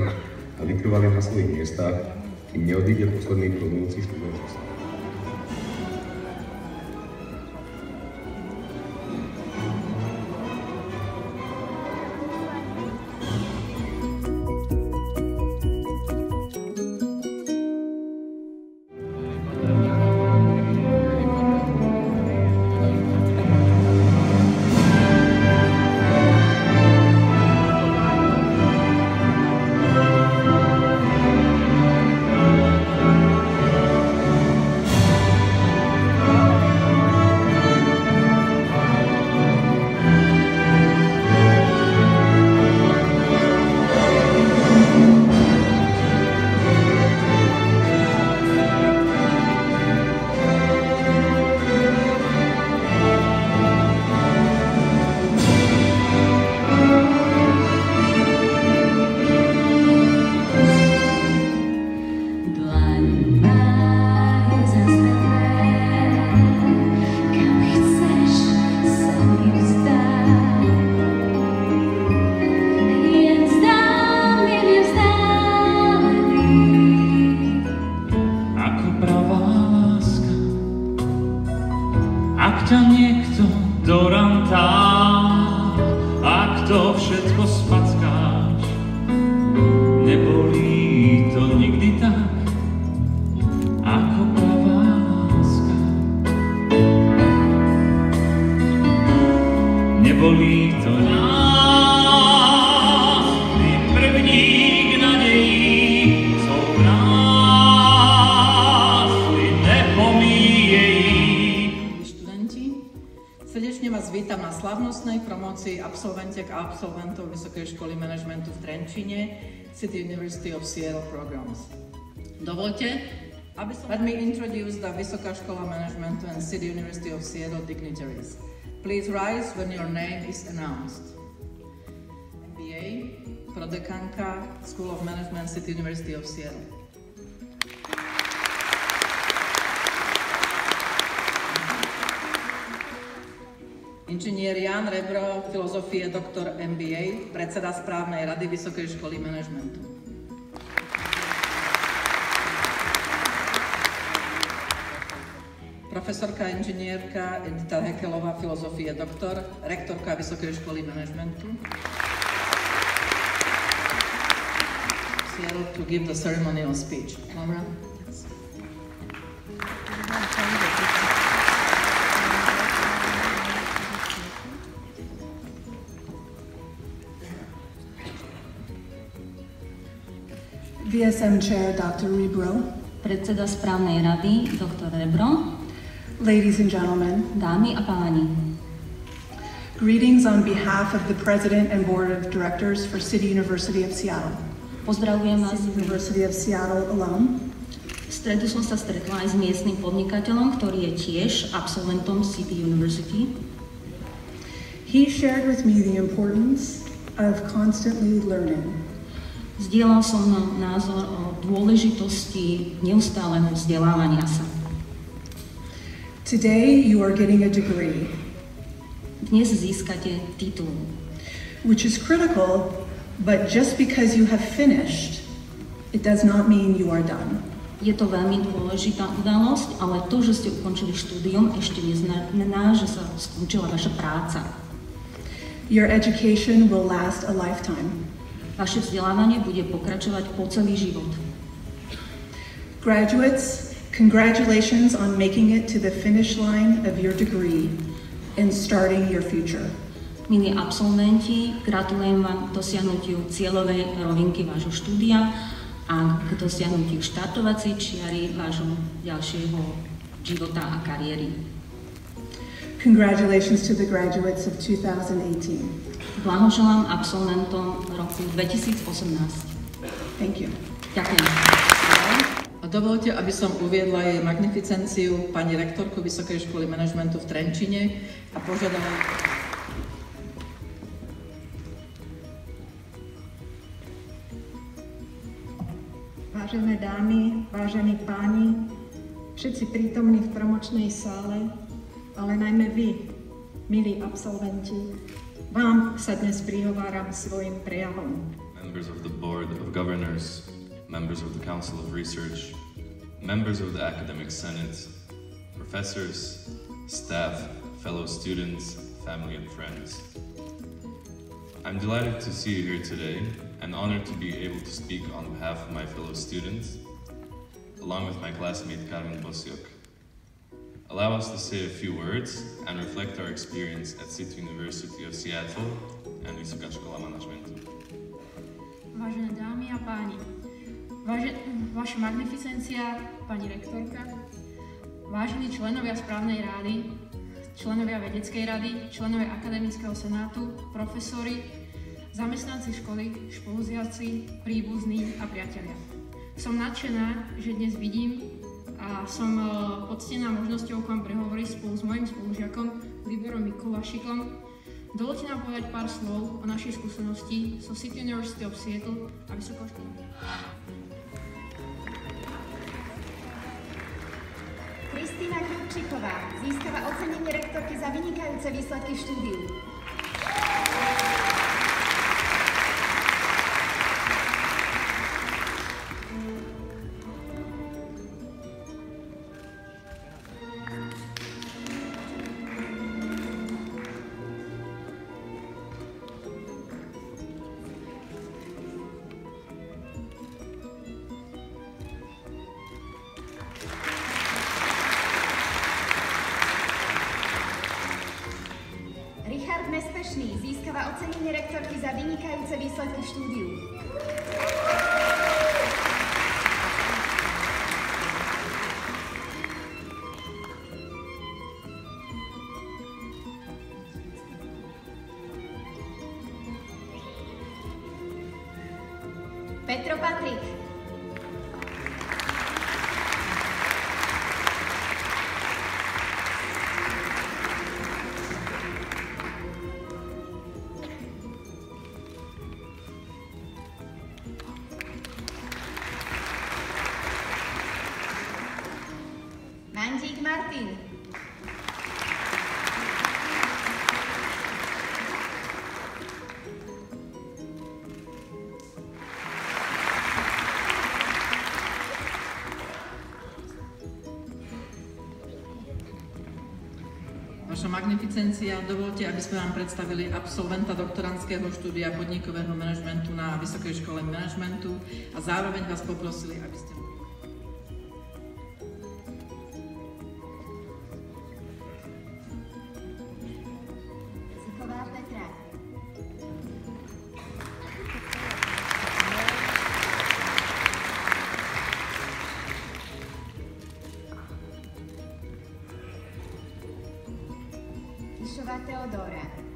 a vytrvali na svojich miestach, kým neodíde posledný plnujúci študent Ak ťa niekto dorantá, ak to všetko spackáš, nebolí to nikdy tak, ako pravá láska. Nebolí na slavnostnej promócii absolventiek a absolventov Vysokej školy manažmentu v Trenčine City University of Seattle Programs. Dovolte, aby som... Let me introduce the Vysoká škola manažmentu and City University of Seattle dignitaries. Please rise when your name is announced. MBA, prodekanka School of Management City University of Seattle. Inžinier Jan Rebro, filozofie doktor MBA, predseda správnej rady Vysokej školy manažmentu. Profesorka inžinierka Edita Hekelová, filozofie doktor, rektorka Vysokej školy manažmentu. To give the ceremonial speech. Laura? Yes. VSM Chair Dr. Rebro, Predseda správnej rady, doktor Rebro, ladies and gentlemen, dámy a páni. greetings on behalf of the President and Board of Directors for City University of Seattle. Pozdravujem vás. City University of Seattle alone, V stredu som sa stretla aj s miestnym podnikateľom, ktorý je tiež absolventom City University. he shared with me the importance of constantly learning. Zdieľal som názor o dôležitosti neustáleho vzdelávania sa. Today, you are getting a degree, Dnes získate titul, which is critical, but just because you have finished, it does not mean you are done. Je to veľmi dôležitá udalosť, ale to, že ste ukončili štúdium, ešte neznamená, že sa skončila vaša práca. Your education will last a lifetime. Vaše vzdelávanie bude pokračovať po celý život. Graduates, congratulations on making it to the finish line of your degree and starting your future. Milí absolventi, gratulujem vám k dosiahnutiu cieľovej rovinky vášho štúdia a k dosiahnutiu štartovacej čiary vášho ďalšieho života a kariéry. Congratulations to the graduates of 2018. Blahoželám absolventom roku 2018. Thank you. Ďakujem. A dovolte, aby som uviedla jej magnificenciu pani rektorku Vysokej školy manažmentu v Trenčine a požiadala Vážené dámy, vážení páni, všetci prítomní v promočnej sále, ale najmä vy, milí absolventi, vám sa dnes prihováram svojim prejavom. Members of the Board of Governors, members of the Council of Research, members of the Academic Senate, professors, staff, fellow students, family, and friends. I'm delighted to see you here today and honored to be able to speak on behalf of my fellow students, along with my classmate Carmen Bosiok. Allow us to say a few words and reflect our experience at City University of Seattle and Vysoká škola manažmentu. Vážené dámy a páni, váže, vaša magnificencia, pani rektorka, vážení členovia správnej rády, členovia vedeckej rady, členovia akademického senátu, profesori, zamestnanci školy, špoluziaci, príbuzní a priatelia. Som nadšená, že dnes vidím a som e, poctená možnosťou k vám prehovoriť spolu s mojim spolužiakom Liborom Mikulašikom. Dovolte nám povedať pár slov o našej skúsenosti so City University of Seattle a Vysokou školou. Kristýna Krupčiková získava ocenenie rektorky za vynikajúce výsledky štúdiu. Výsledky v štúdiu. Petro Patrik. Magnificencia, dovolte, aby sme vám predstavili absolventa doktorandského štúdia podnikového manažmentu na Vysokej škole manažmentu a zároveň vás poprosili, aby ste... Teodora.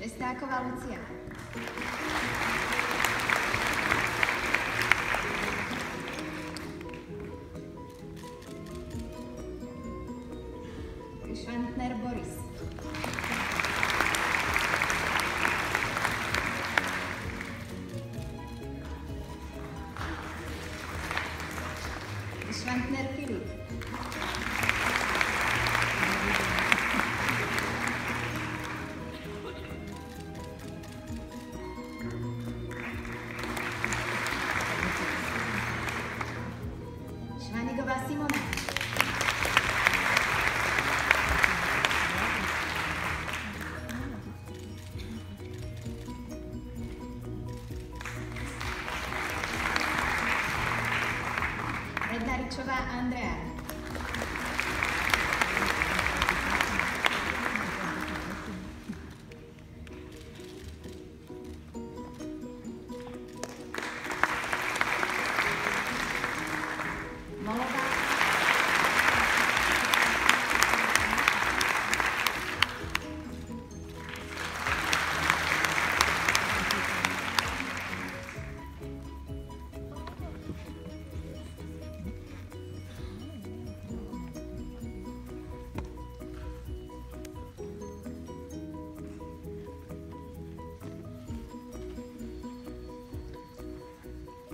Šestáková Lucia. Švantner Boris. 吃饭安的。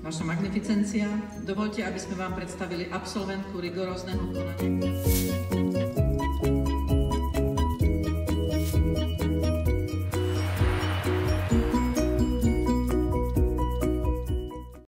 Vaša magnificencia, dovolte, aby sme vám predstavili absolventku rigorózneho konania.